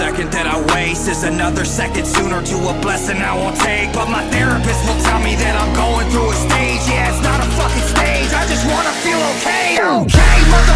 second that I waste is another second sooner to a blessing I won't take. But my therapist will tell me that I'm going through a stage. Yeah, it's not a fucking stage, I just wanna feel okay, okay, motherfucker.